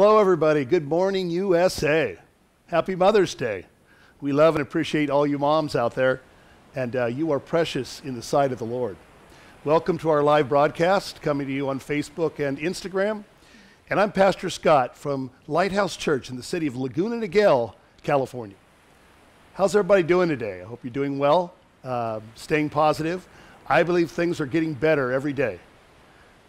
Hello, everybody. Good morning, USA. Happy Mother's Day. We love and appreciate all you moms out there, and uh, you are precious in the sight of the Lord. Welcome to our live broadcast coming to you on Facebook and Instagram. And I'm Pastor Scott from Lighthouse Church in the city of Laguna Niguel, California. How's everybody doing today? I hope you're doing well, uh, staying positive. I believe things are getting better every day.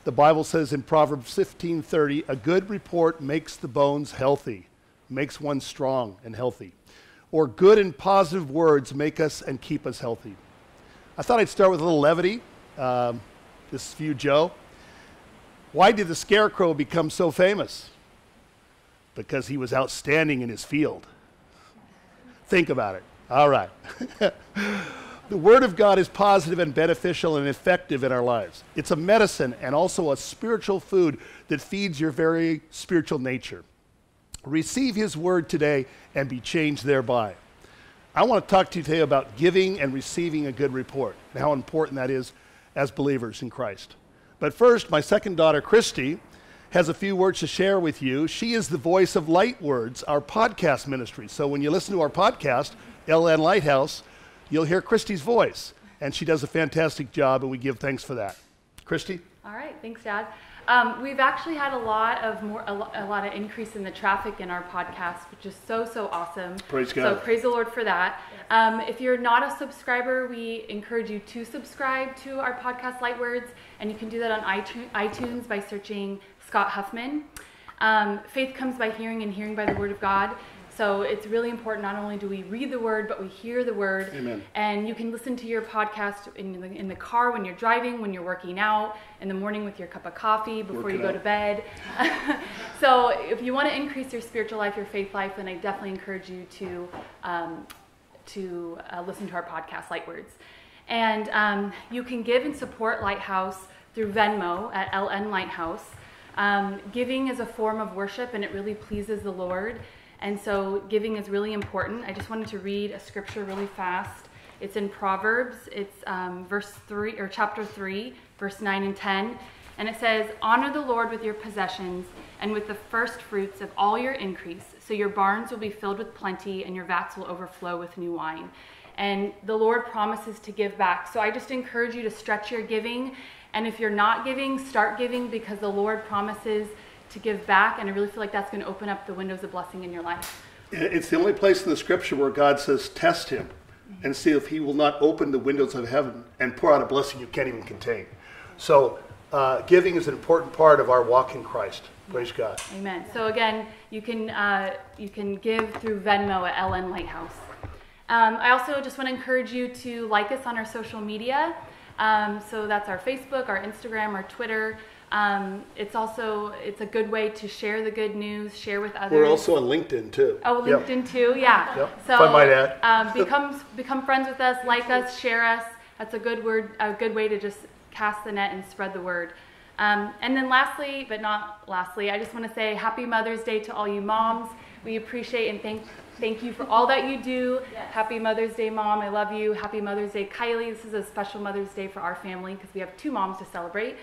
The Bible says in Proverbs 15:30, "A good report makes the bones healthy, makes one strong and healthy." Or good and positive words make us and keep us healthy. I thought I'd start with a little levity. Um, this you, Joe. Why did the scarecrow become so famous? Because he was outstanding in his field. Think about it. All right. The Word of God is positive and beneficial and effective in our lives. It's a medicine and also a spiritual food that feeds your very spiritual nature. Receive His Word today and be changed thereby. I want to talk to you today about giving and receiving a good report and how important that is as believers in Christ. But first, my second daughter, Christy, has a few words to share with you. She is the voice of Light Words, our podcast ministry. So when you listen to our podcast, LN Lighthouse, you'll hear Christy's voice. And she does a fantastic job, and we give thanks for that. Christy? All right, thanks, Dad. Um, we've actually had a lot of more, a, lo- a lot of increase in the traffic in our podcast, which is so so awesome. Praise God. So praise the Lord for that. Um, if you're not a subscriber, we encourage you to subscribe to our podcast, Light Words, and you can do that on iTunes, iTunes by searching Scott Huffman. Um, faith comes by hearing, and hearing by the Word of God. So it's really important. Not only do we read the Word, but we hear the Word. Amen. And you can listen to your podcast in the, in the car when you're driving, when you're working out, in the morning with your cup of coffee before Working you go out. to bed. so if you want to increase your spiritual life, your faith life, then I definitely encourage you to um, to uh, listen to our podcast, Light Words. And um, you can give and support Lighthouse through Venmo at LN Lighthouse. Um, giving is a form of worship and it really pleases the Lord. And so giving is really important. I just wanted to read a scripture really fast. It's in Proverbs. It's um, verse three or chapter three, verse nine and ten, and it says, "Honor the Lord with your possessions and with the first fruits of all your increase, so your barns will be filled with plenty and your vats will overflow with new wine." And the Lord promises to give back. So I just encourage you to stretch your giving. And if you're not giving, start giving because the Lord promises to give back. And I really feel like that's going to open up the windows of blessing in your life. It's the only place in the scripture where God says, Test him and see if he will not open the windows of heaven and pour out a blessing you can't even contain. So, uh, giving is an important part of our walk in Christ. Praise God. Amen. So again, you can uh, you can give through Venmo at LN Lighthouse. Um, I also just want to encourage you to like us on our social media. Um, so that's our Facebook, our Instagram, our Twitter. Um, it's also it's a good way to share the good news, share with others. We're also on LinkedIn too. Oh, Yep. LinkedIn too, yeah. Yep. So If I might add. um, become become friends with us, like us, share us. That's a good word, a good way to just cast the net and spread the word. Um, and then lastly, but not lastly, I just want to say Happy Mother's Day to all you moms. We appreciate and thank thank you for all that you do. Happy Mother's Day, Mom. I love you. Happy Mother's Day, Kylie. This is a special Mother's Day for our family because we have two moms to celebrate.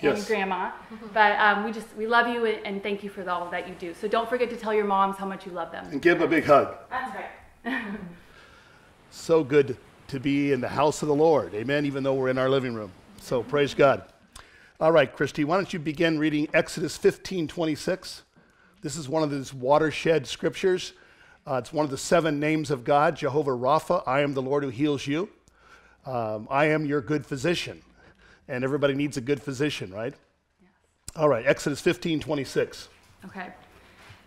And Yes. grandma, but um, we just we love you and and thank you for all that you do. So don't forget to tell your moms how much you love them. And give him a big hug. That's right. So good to be in the house of the Lord. Amen. Even though we're in our living room. So praise God. All right, Christy, why don't you begin reading Exodus 15 26? This is one of those watershed scriptures. Uh, it's one of the seven names of God Jehovah Rapha, I am the Lord who heals you. Um, I am your good physician. And everybody needs a good physician, right? All right, Exodus 15 26. Okay.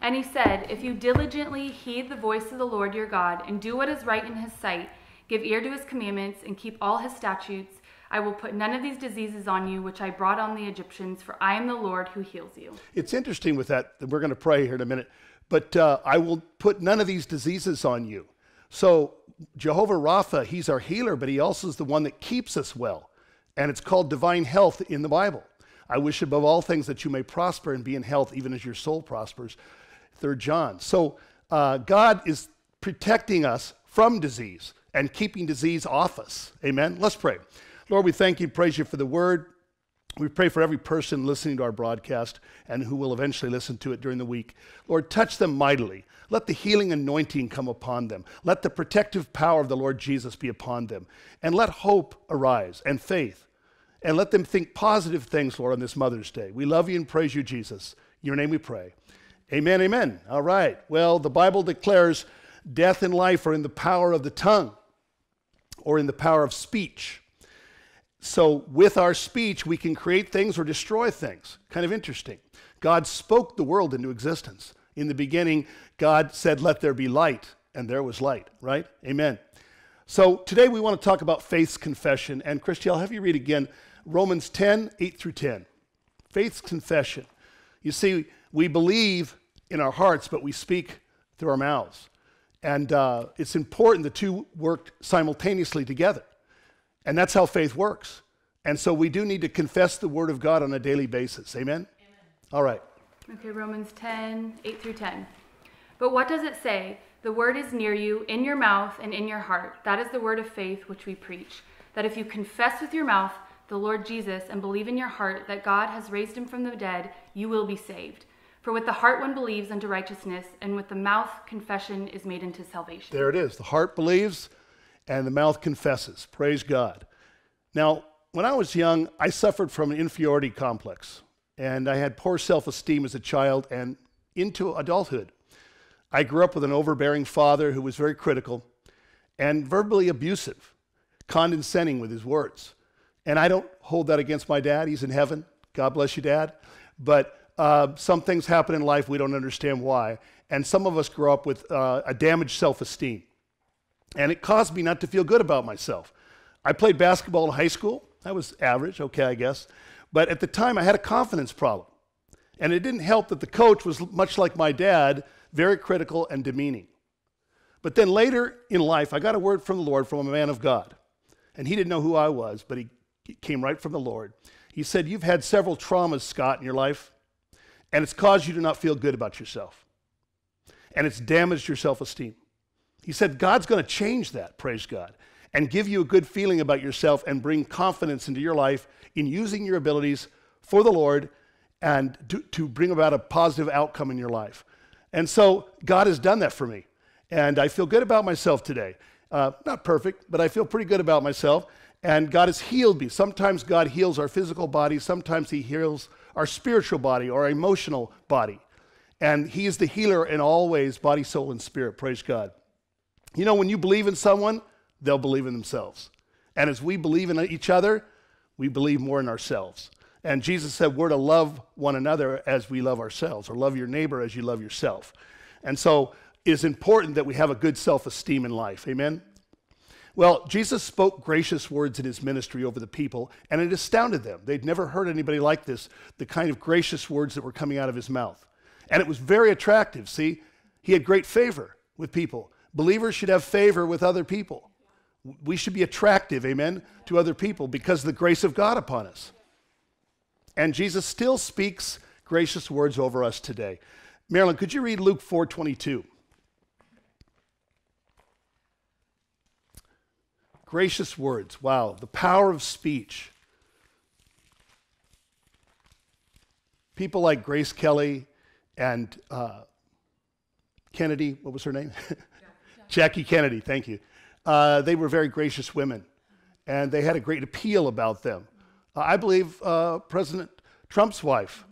And he said, If you diligently heed the voice of the Lord your God and do what is right in his sight, give ear to his commandments, and keep all his statutes, I will put none of these diseases on you which I brought on the Egyptians, for I am the Lord who heals you. It's interesting with that. that We're going to pray here in a minute. But uh, I will put none of these diseases on you. So, Jehovah Rapha, he's our healer, but he also is the one that keeps us well. And it's called divine health in the Bible. I wish above all things that you may prosper and be in health, even as your soul prospers. Third John. So, uh, God is protecting us from disease and keeping disease off us. Amen. Let's pray. Lord, we thank you, praise you for the word. We pray for every person listening to our broadcast and who will eventually listen to it during the week. Lord, touch them mightily. Let the healing anointing come upon them. Let the protective power of the Lord Jesus be upon them. And let hope arise and faith. And let them think positive things, Lord, on this Mother's Day. We love you and praise you, Jesus. In your name we pray. Amen, amen. All right. Well, the Bible declares death and life are in the power of the tongue or in the power of speech. So, with our speech, we can create things or destroy things. Kind of interesting. God spoke the world into existence. In the beginning, God said, Let there be light, and there was light, right? Amen. So, today we want to talk about faith's confession. And, Christy, I'll have you read again Romans 10 8 through 10. Faith's confession. You see, we believe in our hearts, but we speak through our mouths. And uh, it's important the two work simultaneously together. And that's how faith works. And so we do need to confess the word of God on a daily basis. Amen? Amen. All right. Okay, Romans 10, 8 through 10. But what does it say? The word is near you, in your mouth and in your heart. That is the word of faith which we preach. That if you confess with your mouth the Lord Jesus and believe in your heart that God has raised him from the dead, you will be saved. For with the heart one believes unto righteousness, and with the mouth confession is made unto salvation. There it is. The heart believes, and the mouth confesses. Praise God. Now, when I was young, I suffered from an inferiority complex, and I had poor self esteem as a child and into adulthood. I grew up with an overbearing father who was very critical and verbally abusive, condescending with his words. And I don't hold that against my dad. He's in heaven. God bless you, Dad. But uh, some things happen in life we don't understand why. And some of us grow up with uh, a damaged self esteem. And it caused me not to feel good about myself. I played basketball in high school. I was average, okay, I guess. But at the time, I had a confidence problem. And it didn't help that the coach was much like my dad, very critical and demeaning. But then later in life, I got a word from the Lord from a man of God. And he didn't know who I was, but he came right from the Lord. He said, You've had several traumas, Scott, in your life, and it's caused you to not feel good about yourself. And it's damaged your self esteem. He said, God's going to change that, praise God, and give you a good feeling about yourself and bring confidence into your life in using your abilities for the Lord and to, to bring about a positive outcome in your life. And so God has done that for me. And I feel good about myself today. Uh, not perfect, but I feel pretty good about myself. And God has healed me. Sometimes God heals our physical body, sometimes He heals our spiritual body or emotional body. And He is the healer in all ways body, soul, and spirit. Praise God. You know, when you believe in someone, they'll believe in themselves. And as we believe in each other, we believe more in ourselves. And Jesus said, We're to love one another as we love ourselves, or love your neighbor as you love yourself. And so it's important that we have a good self esteem in life. Amen? Well, Jesus spoke gracious words in his ministry over the people, and it astounded them. They'd never heard anybody like this, the kind of gracious words that were coming out of his mouth. And it was very attractive. See, he had great favor with people. Believers should have favor with other people. We should be attractive, amen, to other people because of the grace of God upon us. And Jesus still speaks gracious words over us today. Marilyn, could you read Luke 4:22? Gracious words. Wow, the power of speech. People like Grace Kelly and uh, Kennedy, what was her name? Jackie Kennedy, thank you. Uh, they were very gracious women, and they had a great appeal about them. Uh, I believe uh, President Trump's wife,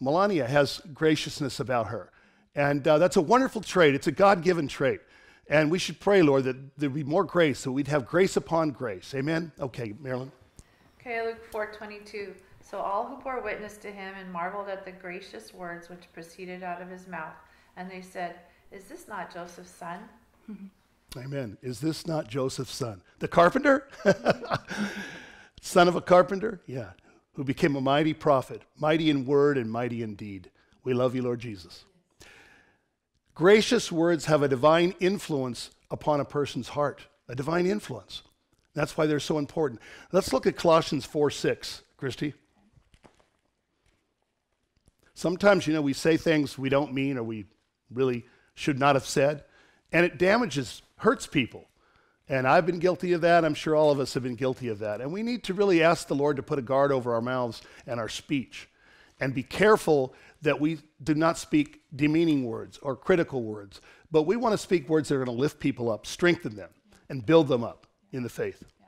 Melania, has graciousness about her. And uh, that's a wonderful trait. It's a God given trait. And we should pray, Lord, that there'd be more grace, so we'd have grace upon grace. Amen? Okay, Marilyn. Okay, Luke 4.22. So all who bore witness to him and marveled at the gracious words which proceeded out of his mouth. And they said, Is this not Joseph's son? Mm-hmm. Amen. Is this not Joseph's son? The carpenter? son of a carpenter? Yeah. Who became a mighty prophet, mighty in word and mighty in deed. We love you, Lord Jesus. Gracious words have a divine influence upon a person's heart, a divine influence. That's why they're so important. Let's look at Colossians 4 6, Christy. Sometimes, you know, we say things we don't mean or we really should not have said, and it damages hurts people. And I've been guilty of that. I'm sure all of us have been guilty of that. And we need to really ask the Lord to put a guard over our mouths and our speech and be careful that we do not speak demeaning words or critical words, but we want to speak words that are going to lift people up, strengthen them, and build them up in the faith. Yeah,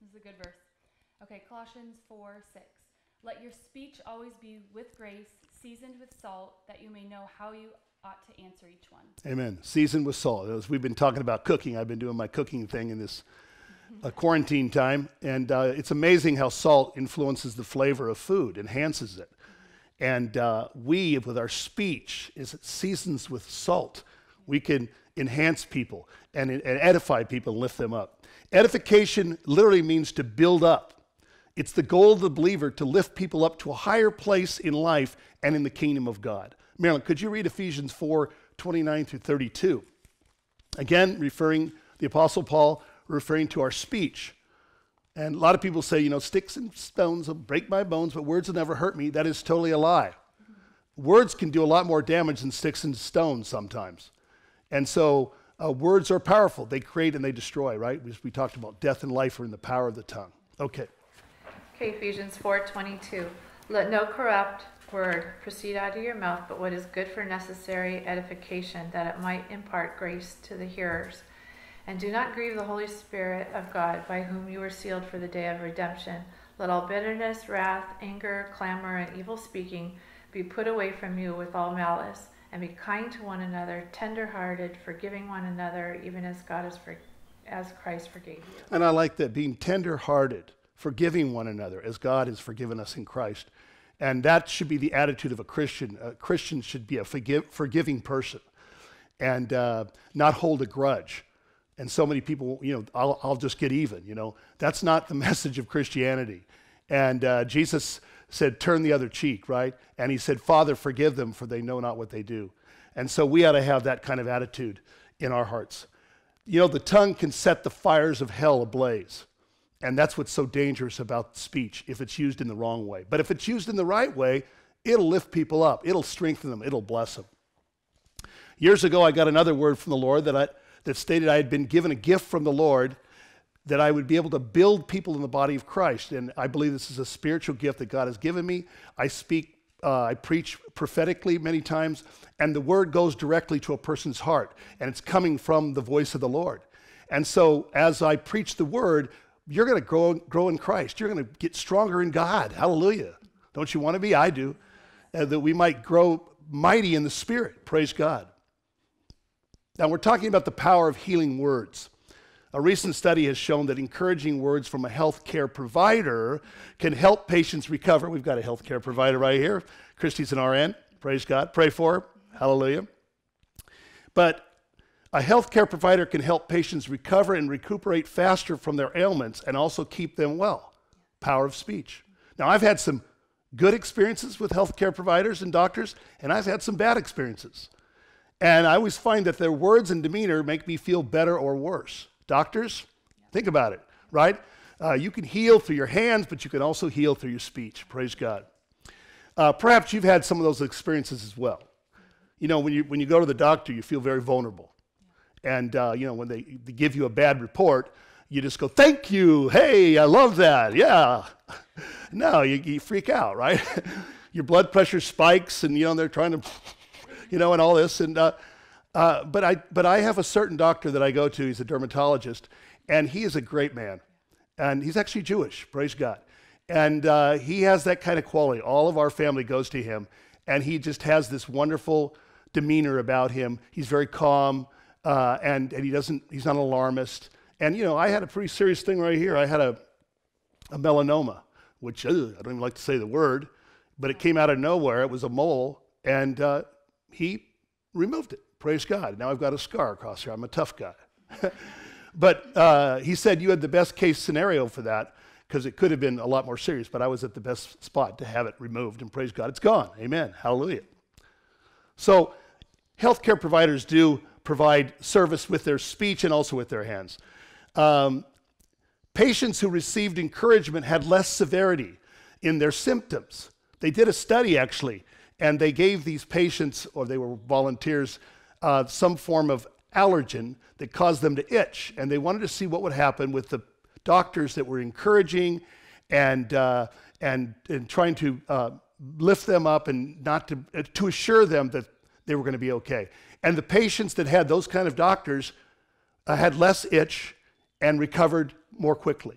this is a good verse. Okay, Colossians 4 6. Let your speech always be with grace, seasoned with salt, that you may know how you ought to answer each one. Amen. Season with salt. As we've been talking about cooking, I've been doing my cooking thing in this uh, quarantine time, and uh, it's amazing how salt influences the flavor of food, enhances it. And uh, we, with our speech, is seasons with salt. We can enhance people and, and edify people and lift them up. Edification literally means to build up. It's the goal of the believer to lift people up to a higher place in life and in the kingdom of God. Marilyn, could you read Ephesians 4 29 through 32? Again, referring, the Apostle Paul referring to our speech. And a lot of people say, you know, sticks and stones will break my bones, but words will never hurt me. That is totally a lie. Words can do a lot more damage than sticks and stones sometimes. And so uh, words are powerful. They create and they destroy, right? We, we talked about death and life are in the power of the tongue. Okay. Okay, Ephesians 4:22. Let no corrupt word proceed out of your mouth, but what is good for necessary edification, that it might impart grace to the hearers. And do not grieve the Holy Spirit of God, by whom you were sealed for the day of redemption. Let all bitterness, wrath, anger, clamor, and evil speaking be put away from you with all malice, and be kind to one another, tender-hearted, forgiving one another, even as God is for, as Christ forgave you. And I like that being tender-hearted, forgiving one another, as God has forgiven us in Christ. And that should be the attitude of a Christian. A Christian should be a forgive, forgiving person and uh, not hold a grudge. And so many people, you know, I'll, I'll just get even, you know. That's not the message of Christianity. And uh, Jesus said, turn the other cheek, right? And he said, Father, forgive them, for they know not what they do. And so we ought to have that kind of attitude in our hearts. You know, the tongue can set the fires of hell ablaze. And that's what's so dangerous about speech if it's used in the wrong way. But if it's used in the right way, it'll lift people up, it'll strengthen them, it'll bless them. Years ago, I got another word from the Lord that, I, that stated I had been given a gift from the Lord that I would be able to build people in the body of Christ. And I believe this is a spiritual gift that God has given me. I speak, uh, I preach prophetically many times, and the word goes directly to a person's heart, and it's coming from the voice of the Lord. And so as I preach the word, you're going to grow, grow in Christ. You're going to get stronger in God. Hallelujah. Don't you want to be? I do. Uh, that we might grow mighty in the Spirit. Praise God. Now, we're talking about the power of healing words. A recent study has shown that encouraging words from a healthcare provider can help patients recover. We've got a healthcare provider right here. Christy's an RN. Praise God. Pray for her. Hallelujah. But a healthcare provider can help patients recover and recuperate faster from their ailments and also keep them well. Power of speech. Now, I've had some good experiences with healthcare providers and doctors, and I've had some bad experiences. And I always find that their words and demeanor make me feel better or worse. Doctors, think about it, right? Uh, you can heal through your hands, but you can also heal through your speech. Praise God. Uh, perhaps you've had some of those experiences as well. You know, when you, when you go to the doctor, you feel very vulnerable. And, uh, you know, when they, they give you a bad report, you just go, thank you. Hey, I love that. Yeah. no, you, you freak out, right? Your blood pressure spikes, and, you know, they're trying to, you know, and all this. And, uh, uh, but, I, but I have a certain doctor that I go to. He's a dermatologist, and he is a great man. And he's actually Jewish, praise God. And uh, he has that kind of quality. All of our family goes to him, and he just has this wonderful demeanor about him. He's very calm uh, and, and he doesn't, he's not an alarmist. And, you know, I had a pretty serious thing right here. I had a, a melanoma, which ugh, I don't even like to say the word, but it came out of nowhere. It was a mole, and uh, he removed it. Praise God. Now I've got a scar across here. I'm a tough guy. but uh, he said you had the best case scenario for that because it could have been a lot more serious, but I was at the best spot to have it removed, and praise God, it's gone. Amen. Hallelujah. So, healthcare providers do provide service with their speech and also with their hands. Um, patients who received encouragement had less severity in their symptoms. They did a study actually, and they gave these patients, or they were volunteers, uh, some form of allergen that caused them to itch. And they wanted to see what would happen with the doctors that were encouraging and, uh, and, and trying to uh, lift them up and not to, uh, to assure them that they were going to be okay. And the patients that had those kind of doctors uh, had less itch and recovered more quickly.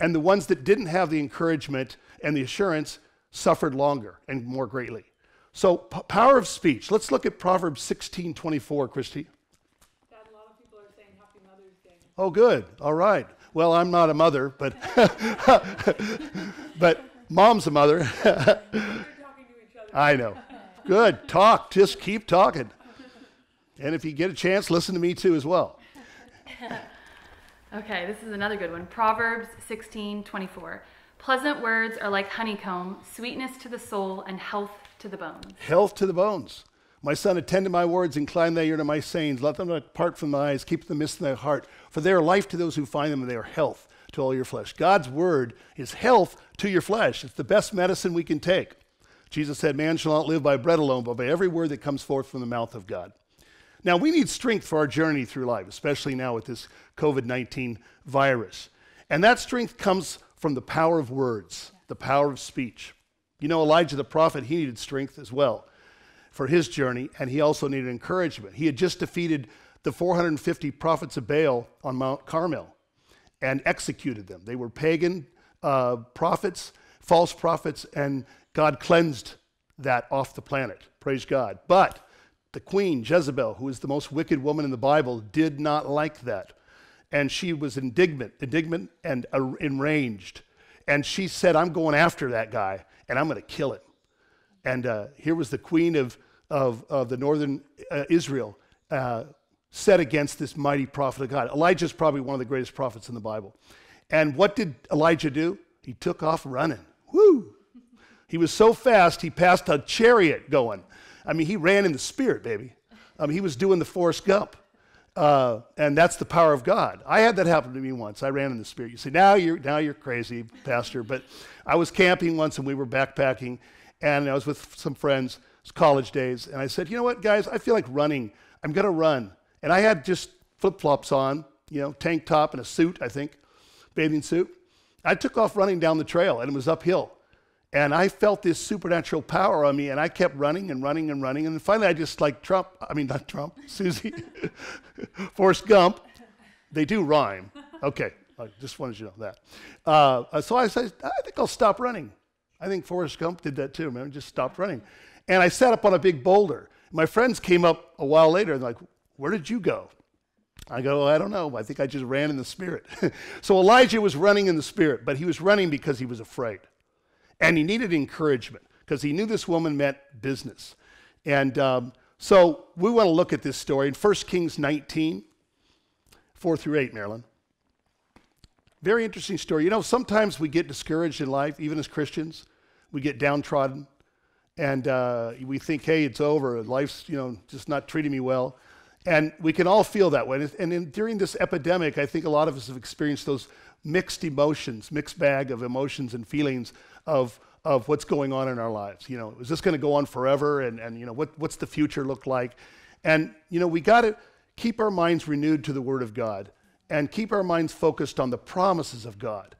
And the ones that didn't have the encouragement and the assurance suffered longer and more greatly. So, p- power of speech. Let's look at Proverbs 16 24, Christy. Dad, a lot of people are saying Happy Mother's Day. Oh, good. All right. Well, I'm not a mother, but but mom's a mother. They're talking to each other. I know. Good. Talk. Just keep talking. And if you get a chance, listen to me too as well. Okay, this is another good one. Proverbs 16 24. Pleasant words are like honeycomb, sweetness to the soul, and health to the bones. Health to the bones. My son, attend to my words, incline thy ear to my sayings. Let them not depart from thy eyes, keep them midst in thy heart. For they are life to those who find them, and they are health to all your flesh. God's word is health to your flesh. It's the best medicine we can take. Jesus said, Man shall not live by bread alone, but by every word that comes forth from the mouth of God. Now, we need strength for our journey through life, especially now with this COVID 19 virus. And that strength comes from the power of words, the power of speech. You know, Elijah the prophet, he needed strength as well for his journey, and he also needed encouragement. He had just defeated the 450 prophets of Baal on Mount Carmel and executed them. They were pagan uh, prophets, false prophets, and God cleansed that off the planet. Praise God. But the queen, Jezebel, who is the most wicked woman in the Bible, did not like that. And she was indignant, indignant and enraged. And she said, I'm going after that guy, and I'm going to kill him. And uh, here was the queen of, of, of the northern uh, Israel uh, set against this mighty prophet of God. Elijah is probably one of the greatest prophets in the Bible. And what did Elijah do? He took off running. Woo! He was so fast, he passed a chariot going. I mean, he ran in the spirit, baby. I mean, he was doing the Forrest Gump. Uh, and that's the power of God. I had that happen to me once. I ran in the spirit. You say, now you're, now you're crazy, Pastor. But I was camping once and we were backpacking, and I was with some friends, college days, and I said, you know what, guys, I feel like running. I'm going to run. And I had just flip flops on, you know, tank top and a suit, I think, bathing suit. I took off running down the trail, and it was uphill. And I felt this supernatural power on me, and I kept running and running and running. And finally, I just like Trump, I mean, not Trump, Susie, Forrest Gump. They do rhyme. Okay, I just wanted you to know that. Uh, so I said, I think I'll stop running. I think Forrest Gump did that too, man, just stopped running. And I sat up on a big boulder. My friends came up a while later and like, Where did you go? I go, I don't know. I think I just ran in the spirit. so Elijah was running in the spirit, but he was running because he was afraid. And he needed encouragement because he knew this woman meant business. And um, so we want to look at this story in 1 Kings 19, 4 through 8, Marilyn. Very interesting story. You know, sometimes we get discouraged in life, even as Christians. We get downtrodden, and uh, we think, hey, it's over. Life's, you know, just not treating me well. And we can all feel that way. And in, during this epidemic, I think a lot of us have experienced those mixed emotions, mixed bag of emotions and feelings of, of what's going on in our lives. You know, is this going to go on forever? And, and you know, what, what's the future look like? And, you know, we got to keep our minds renewed to the Word of God and keep our minds focused on the promises of God.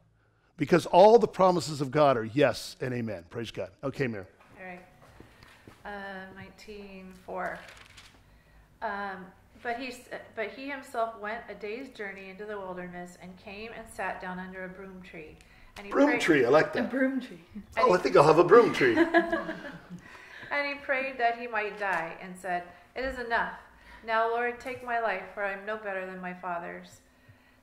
Because all the promises of God are yes and amen. Praise God. Okay, Mary. All right. Uh, 19.4. Um, but he, but he himself went a day's journey into the wilderness and came and sat down under a broom tree. And he Broom prayed, tree, I like that. A that. broom tree. Oh, I think I'll have a broom tree. And he prayed that he might die, and said, It is enough. Now, Lord, take my life, for I am no better than my father's.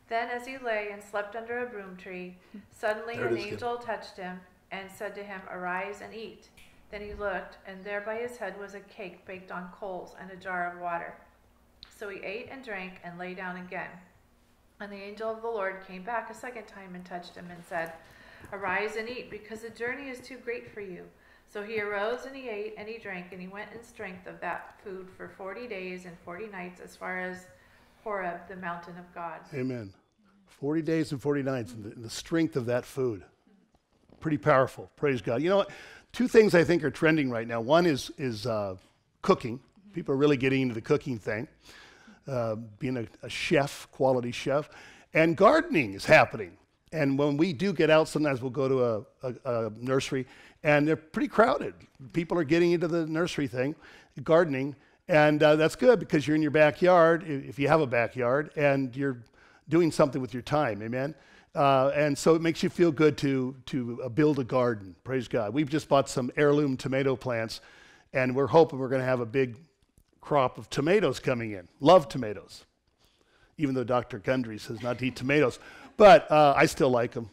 Then, as he lay and slept under a broom tree, suddenly There an is again. angel touched him and said to him, Arise and eat. Then he looked, and there by his head was a cake baked on coals and a jar of water. So he ate and drank and lay down again. And the angel of the Lord came back a second time and touched him and said, Arise and eat, because the journey is too great for you. So he arose and he ate and he drank, and he went in strength of that food for forty days and forty nights as far as Horeb, the mountain of God. Amen. 40 days and 40 nights, and the, strength of that food. Pretty powerful. Praise God. You know what? Two things I think are trending right now. One is, is uh, cooking. People are really getting into the cooking thing. Uh, being a, a chef, quality chef. And gardening is happening. And when we do get out, sometimes we'll go to a, a, a, nursery, and they're pretty crowded. People are getting into the nursery thing, gardening, and uh, that's good because you're in your backyard, if you have a backyard, and you're doing something with your time. Amen. Uh, and so it makes you feel good to, to uh, build a garden. Praise God. We've just bought some heirloom tomato plants, and we're hoping we're going to have a big crop of tomatoes coming in. Love tomatoes, even though Dr. Gundry says not to eat tomatoes. But uh, I still like them.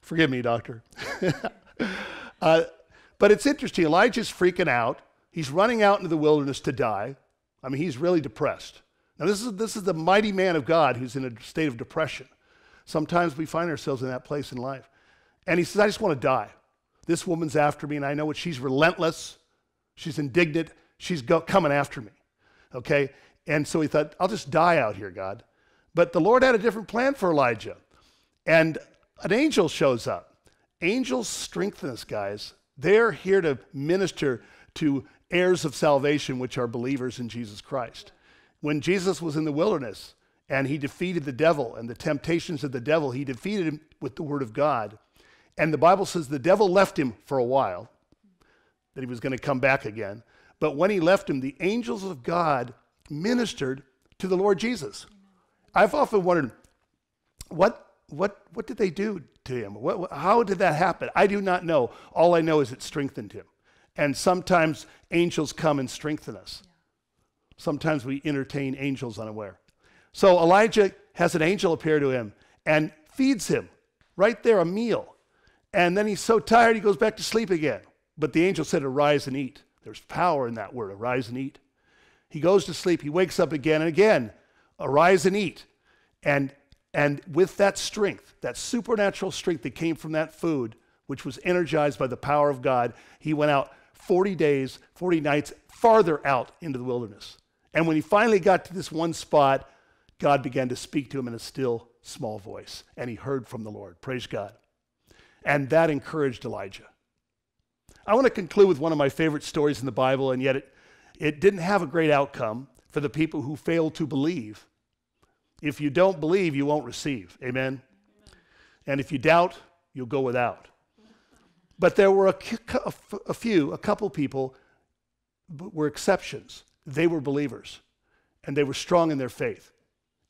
Forgive me, doctor. uh, but it's interesting. Elijah's freaking out. He's running out into the wilderness to die. I mean, he's really depressed. Now, this is, this is the mighty man of God who's in a state of depression. Sometimes we find ourselves in that place in life. And he says, I just want to die. This woman's after me, and I know what she's relentless. She's indignant. She's go- coming after me. Okay? And so he thought, I'll just die out here, God. But the Lord had a different plan for Elijah. And an angel shows up. Angels strengthen us, guys. They're here to minister to heirs of salvation, which are believers in Jesus Christ. When Jesus was in the wilderness and he defeated the devil and the temptations of the devil, he defeated him with the word of God. And the Bible says the devil left him for a while, that he was going to come back again. But when he left him, the angels of God ministered to the Lord Jesus. I've often wondered, what what, what did they do to him? What, how did that happen? I do not know. All I know is it strengthened him. And sometimes angels come and strengthen us. Sometimes we entertain angels unaware. So Elijah has an angel appear to him and feeds him right there a meal. And then he's so tired he goes back to sleep again. But the angel said, Arise and eat. There's power in that word, arise and eat. He goes to sleep, he wakes up again and again, arise and eat. And and with that strength, that supernatural strength that came from that food, which was energized by the power of God, he went out 40 days, 40 nights farther out into the wilderness. And when he finally got to this one spot, God began to speak to him in a still small voice, and he heard from the Lord. Praise God. And that encouraged Elijah. I want to conclude with one of my favorite stories in the Bible, and yet it, it didn't have a great outcome for the people who failed to believe if you don't believe, you won't receive. Amen? And if you doubt, you'll go without. But there were a, a few, a couple people were exceptions. They were believers and they were strong in their faith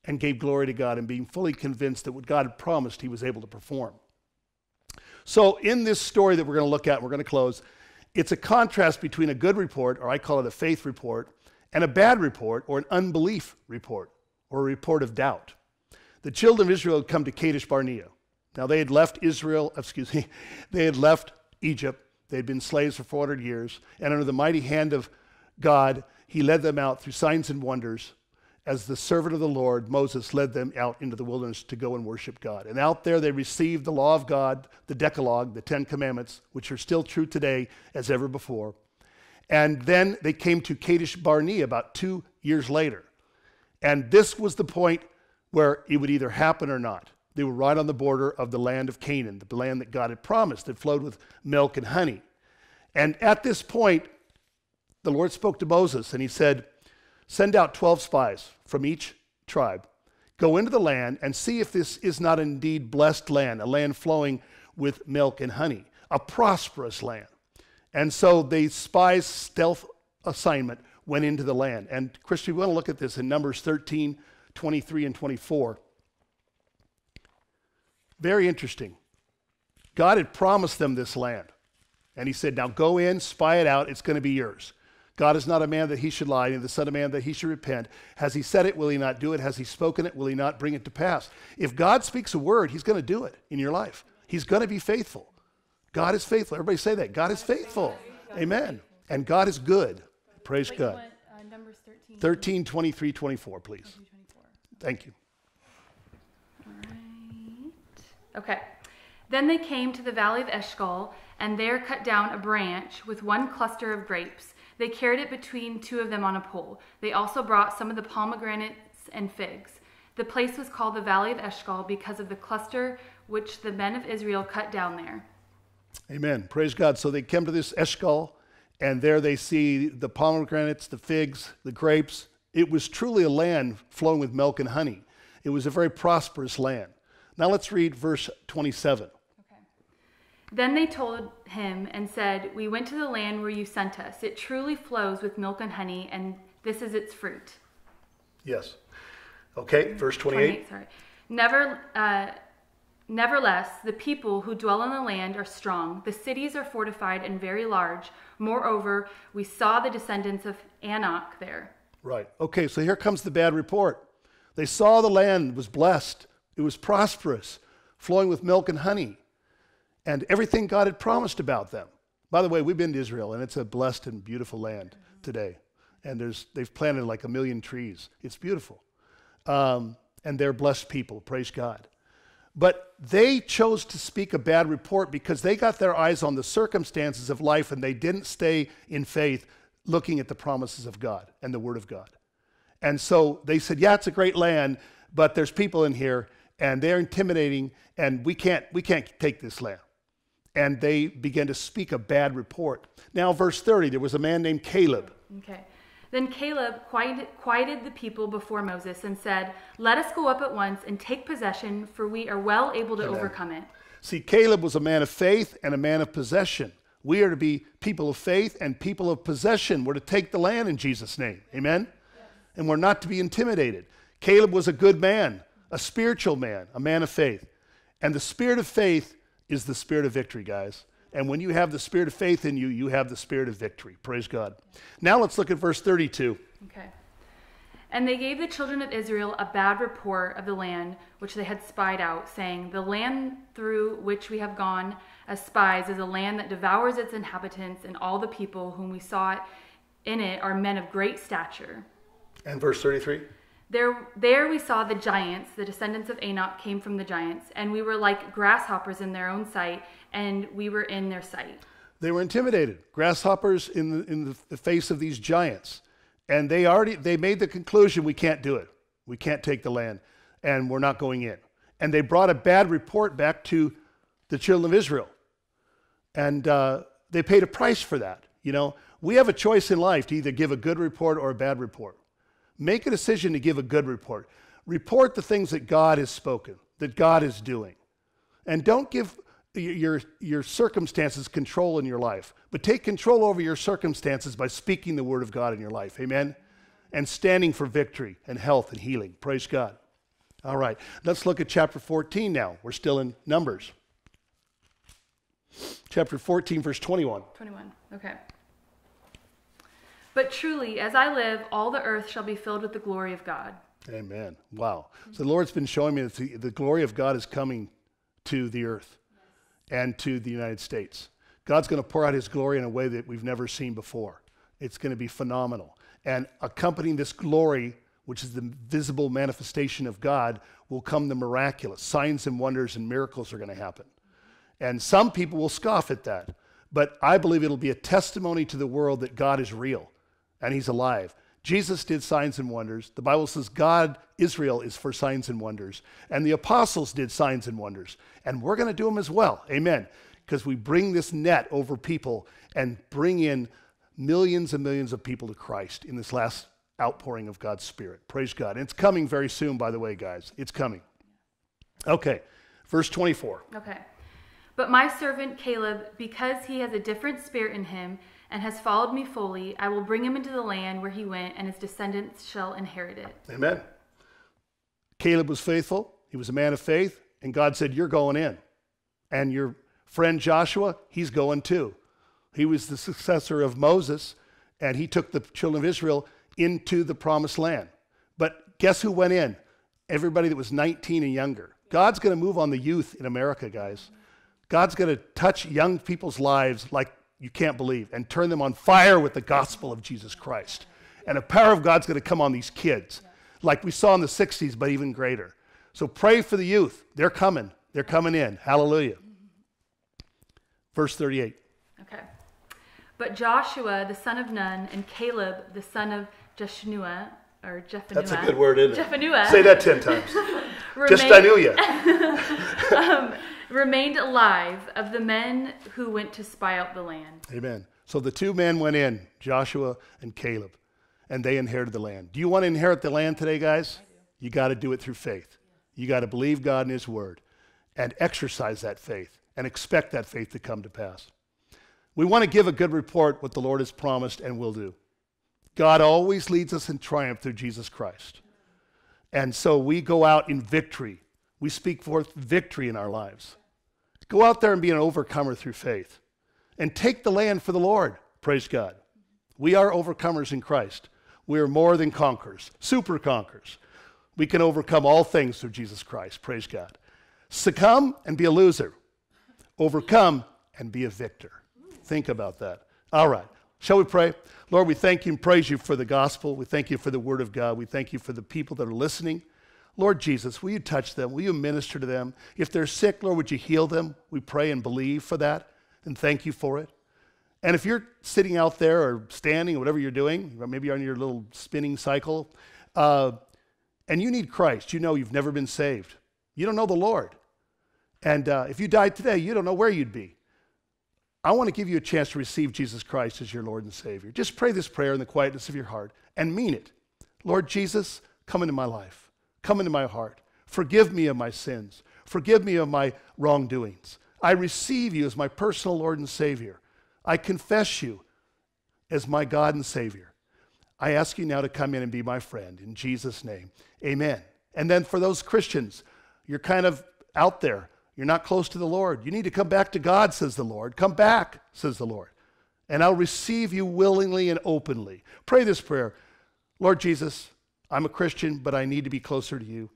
and gave glory to God and being fully convinced that what God had promised he was able to perform. So, in this story that we're going to look at, we're going to close, it's a contrast between a good report, or I call it a faith report, and a bad report, or an unbelief report or a report of doubt. The children of Israel had come to Kadesh Barnea. Now they had left Israel, excuse me, they had left Egypt. They had been slaves for 400 years. And under the mighty hand of God, he led them out through signs and wonders. As the servant of the Lord, Moses led them out into the wilderness to go and worship God. And out there they received the law of God, the Decalogue, the Ten Commandments, which are still true today as ever before. And then they came to Kadesh Barnea about two years later. And this was the point where it would either happen or not. They were right on the border of the land of Canaan, the land that God had promised that flowed with milk and honey. And at this point, the Lord spoke to Moses and he said, Send out 12 spies from each tribe. Go into the land and see if this is not indeed blessed land, a land flowing with milk and honey, a prosperous land. And so the spies' stealth assignment went into the land. And Christy, we want to look at this in Numbers 13, 23, and 24. Very interesting. God had promised them this land. And he said, Now go in, spy it out, it's going to be yours. God is not a man that he should lie, and the Son of Man that he should repent. Has he said it? Will he not do it? Has he spoken it? Will he not bring it to pass? If God speaks a word, he's going to do it in your life. He's going to be faithful. God is faithful. Everybody say that. God is faithful. Amen. And God is good. Praise God. Want, uh, Numbers 13. 13, 23, 24, please. 23, 24. Thank you. Right. Okay. Then they came to the valley of Eshcol, and there cut down a branch with one cluster of grapes. They carried it between two of them on a pole. They also brought some of the pomegranates and figs. The place was called the valley of Eshcol because of the cluster which the men of Israel cut down there. Amen. Praise God. So they came to this Eshcol, and there they see the pomegranates, the figs, the grapes, It was truly a land flowing with milk and honey. It was a very prosperous land. Now let's read verse 27. Then they told him and said, We went to the land where you sent us. It truly flows with milk and honey, and this is its fruit. Yes. Okay, verse 28. sorry. Never, uh, nevertheless, the people who dwell in the land are strong. The cities are fortified and very large. Moreover, we saw the descendants of Anak there. Right. Okay, so here comes the bad report. They saw the land was blessed, it was prosperous, flowing with milk and honey, and everything God had promised about them. By the way, we've been to Israel, and it's a blessed and beautiful land today. And there's, they've planted like a million trees. It's beautiful. Um, and they're blessed people, praise God. But they chose to speak a bad report because they got their eyes on the circumstances of life and they didn't stay in faith looking at the promises of God and the Word of God. And so they said, Yeah, it's a great land, but there's people in here and they're intimidating and we can't, we can't take this land. And they began to speak a bad report. Now, verse 30, there was a man named Caleb. Okay. Then Caleb quieted, quieted, the people before Moses and said, Let us go up at once and take possession, for we are well able to Amen. overcome it. See, Caleb was a man of faith and a man of possession. We are to be people of faith and people of possession. We're to take the land in Jesus' name. Amen? Yes. And we're not to be intimidated. Caleb was a good man, a spiritual man, a man of faith. And the spirit of faith is the spirit of victory, guys. And when you have the spirit of faith in you, you have the spirit of victory. Praise God. Now let's look at verse 32. Okay. And they gave the children of Israel a bad report of the land which they had spied out, saying, The land through which we have gone as spies is a land that devours its inhabitants, and all the people whom we saw in it are men of great stature. And verse 33? There, there we saw the giants, the descendants of Anak came from the giants, and we were like grasshoppers in their own sight, and we were in their sight. They were intimidated, grasshoppers in the, in the face of these giants. And they already they made the conclusion we can't do it. We can't take the land, and we're not going in. And they brought a bad report back to the children of Israel. And uh, they paid a price for that. You know, we have a choice in life to either give a good report or a bad report. Make a decision to give a good report. Report the things that God has spoken, that God is doing. And don't give your, your circumstances control in your life, but take control over your circumstances by speaking the word of God in your life. Amen? And standing for victory and health and healing. Praise God. All right, let's look at chapter 14 now. We're still in Numbers. Chapter 14, verse 21. 21, okay. But truly, as I live, all the earth shall be filled with the glory of God. Amen. Wow. So the Lord's been showing me that the, the glory of God is coming to the earth and to the United States. God's going to pour out his glory in a way that we've never seen before. It's going to be phenomenal. And accompanying this glory, which is the visible manifestation of God, will come the miraculous. Signs and wonders and miracles are going to happen. And some people will scoff at that. But I believe it'll be a testimony to the world that God is real and he's alive. Jesus did signs and wonders. The Bible says God, Israel, is for signs and wonders. And the apostles did signs and wonders. And we're going to do them as well. Amen. Because we bring this net over people and bring in millions and millions of people to Christ in this last outpouring of God's Spirit. Praise God. And it's coming very soon, by the way, guys. It's coming. Okay, verse 24. Okay. But my servant Caleb, because he has a different spirit in him, and has followed me fully, I will bring him into the land where he went, and his descendants shall inherit it. Amen. Caleb was faithful. He was a man of faith, and God said, You're going in. And your friend Joshua, he's going too. He was the successor of Moses, and he took the children of Israel into the promised land. But guess who went in? Everybody that was 19 and younger. God's going to move on the youth in America, guys. God's going to touch young people's lives like you can't believe and turn them on fire with the gospel of Jesus Christ. And the power of God's going to come on these kids, like we saw in the 60s, but even greater. So pray for the youth. They're coming. They're coming in. Hallelujah. Verse 38. Okay. But Joshua, the son of Nun, and Caleb, the son of Jeshua, or Jephanua. That's a good word, isn't it? Jephanua. Say that 10 times. Just I knew you. um, remained alive of the men who went to spy out the land. Amen. So the two men went in, Joshua and Caleb. and they inherited the land. Do you want to inherit the land today, guys? You got to do it through faith. You got to believe God in His Word and exercise that faith and expect that faith to come to pass. We want to give a good report what the Lord has promised and will do. God always leads us in triumph through Jesus Christ. And so we go out in victory. We speak forth victory in our lives. Go out there and be an overcomer through faith and take the land for the Lord. Praise God. We are overcomers in Christ. We are more than conquerors, super conquerors. We can overcome all things through Jesus Christ. Praise God. Succumb and be a loser. Overcome and be a victor. Think about that. All right. Shall we pray? Lord, we thank you and praise you for the gospel. We thank you for the word of God. We thank you for the people that are listening. Lord Jesus, will you touch them? Will you minister to them? If they're sick, Lord, would you heal them? We pray and believe for that and thank you for it. And if you're sitting out there or standing or whatever you're doing, maybe you're on your little spinning cycle, uh, and you need Christ, you know you've never been saved. You don't know the Lord. And uh, if you died today, you don't know where you'd be. I want to give you a chance to receive Jesus Christ as your Lord and Savior. Just pray this prayer in the quietness of your heart and mean it. Lord Jesus, come into my life. Come into my heart. Forgive me of my sins. Forgive me of my wrongdoings. I receive you as my personal Lord and Savior. I confess you as my God and Savior. I ask you now to come in and be my friend. In Jesus' name, amen. And then for those Christians, you're kind of out there. You're not close to the Lord. You need to come back to God, says the Lord. Come back, says the Lord. And I'll receive you willingly and openly. Pray this prayer Lord Jesus, I'm a Christian, but I need to be closer to you.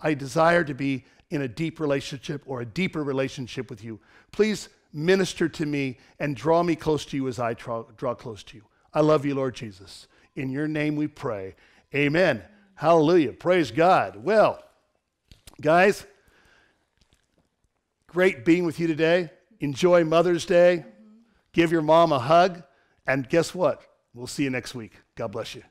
I desire to be in a deep relationship or a deeper relationship with you. Please minister to me and draw me close to you as I draw, draw close to you. I love you, Lord Jesus. In your name we pray. Amen. Hallelujah. Praise God. Well, guys, great being with you today. Enjoy Mother's Day. Mm-hmm. Give your mom a hug. And guess what? We'll see you next week. God bless you.